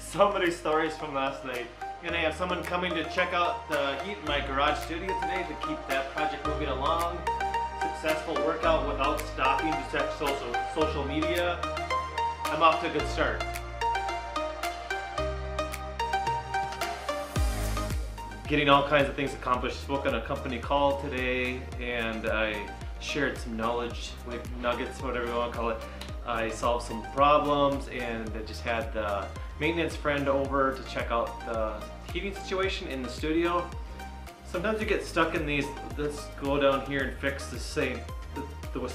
so many stories from last night. Gonna have someone coming to check out the heat in my garage studio today to keep that project moving along. Successful workout without stopping to check social social media. I'm off to a good start. Getting all kinds of things accomplished. Spoke on a company call today and I shared some knowledge, like nuggets, whatever you want to call it. I solved some problems and I just had the maintenance friend over to check out the heating situation in the studio. Sometimes you get stuck in these, let's go down here and fix the same, the, the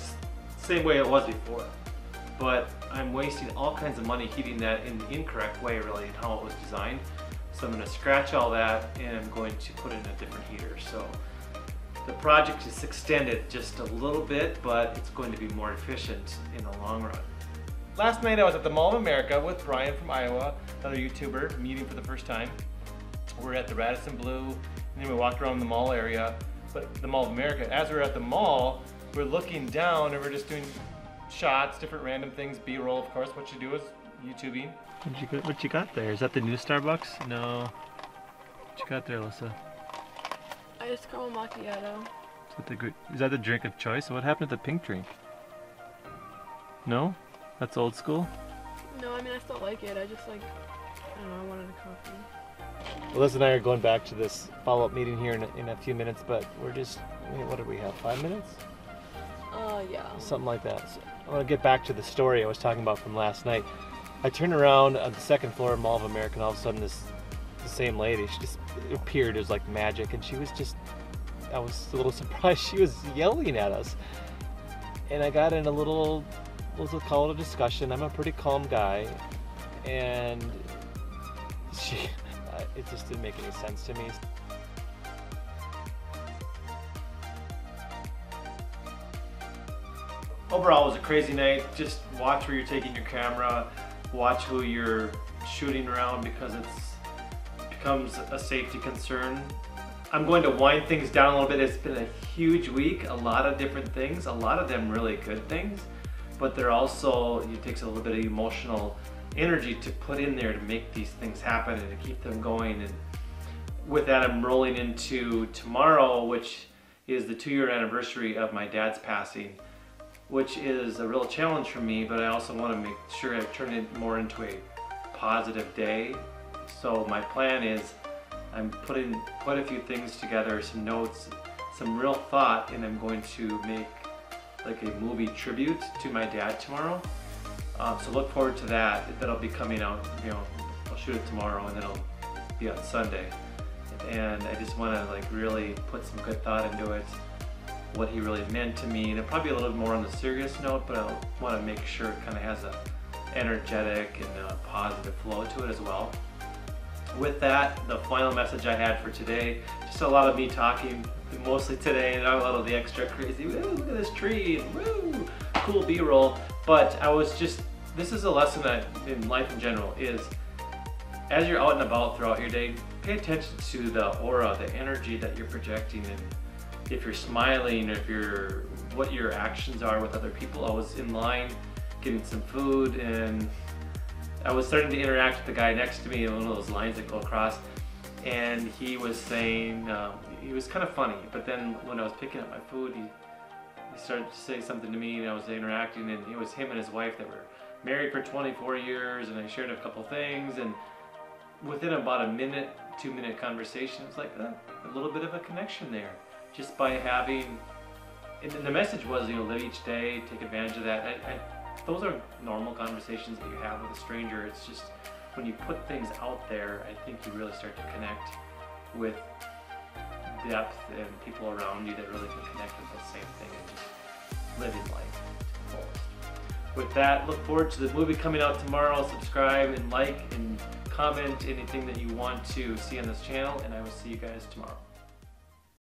same way it was before. But I'm wasting all kinds of money heating that in the incorrect way really and how it was designed. So I'm going to scratch all that and I'm going to put in a different heater. So the project is extended just a little bit, but it's going to be more efficient in the long run. Last night I was at the Mall of America with Brian from Iowa, another YouTuber, meeting for the first time. We're at the Radisson Blu, and then we walked around the mall area, but the Mall of America. As we are at the mall, we're looking down and we're just doing shots, different random things, B-roll of course, what you do is YouTubing. What you, what you got there? Is that the new Starbucks? No. What you got there, Alyssa? Iced caramel macchiato. Is that, the, is that the drink of choice? What happened to the pink drink? No? That's old school? No, I mean, I still like it. I just like, I don't know, I wanted a coffee. Liz and I are going back to this follow-up meeting here in a, in a few minutes, but we're just, what do we have, five minutes? Uh, yeah. Something like that. So I want to get back to the story I was talking about from last night. I turned around on the second floor of Mall of America and all of a sudden this the same lady. She just appeared. Was like magic, and she was just. I was a little surprised. She was yelling at us, and I got in a little, let's call it a discussion. I'm a pretty calm guy, and she, it just didn't make any sense to me. Overall, it was a crazy night. Just watch where you're taking your camera, watch who you're shooting around because it's becomes a safety concern. I'm going to wind things down a little bit. It's been a huge week, a lot of different things, a lot of them really good things, but they're also, it takes a little bit of emotional energy to put in there to make these things happen and to keep them going. And with that, I'm rolling into tomorrow, which is the two year anniversary of my dad's passing, which is a real challenge for me, but I also want to make sure I turn it more into a positive day so my plan is I'm putting quite a few things together, some notes, some real thought, and I'm going to make like a movie tribute to my dad tomorrow. Um, so look forward to that. That'll be coming out, you know, I'll shoot it tomorrow and it'll be on Sunday. And I just want to like really put some good thought into it, what he really meant to me, and probably a little more on the serious note, but I want to make sure it kind of has a energetic and a positive flow to it as well with that, the final message I had for today, just a lot of me talking mostly today and a lot of the extra crazy, look at this tree, woo, cool B-roll. But I was just, this is a lesson that in life in general is, as you're out and about throughout your day, pay attention to the aura, the energy that you're projecting and if you're smiling, if you're, what your actions are with other people. I was in line getting some food and I was starting to interact with the guy next to me in one of those lines that go across, and he was saying, um, he was kind of funny, but then when I was picking up my food, he, he started to say something to me, and I was interacting, and it was him and his wife that were married for 24 years, and I shared a couple things, and within about a minute, two minute conversation, it's like a, a little bit of a connection there, just by having, and the message was, you know, live each day, take advantage of that. I, I, those are normal conversations that you have with a stranger. It's just when you put things out there, I think you really start to connect with depth and people around you that really can connect with the same thing and just living life to the fullest. With that, look forward to the movie coming out tomorrow. Subscribe and like and comment anything that you want to see on this channel, and I will see you guys tomorrow.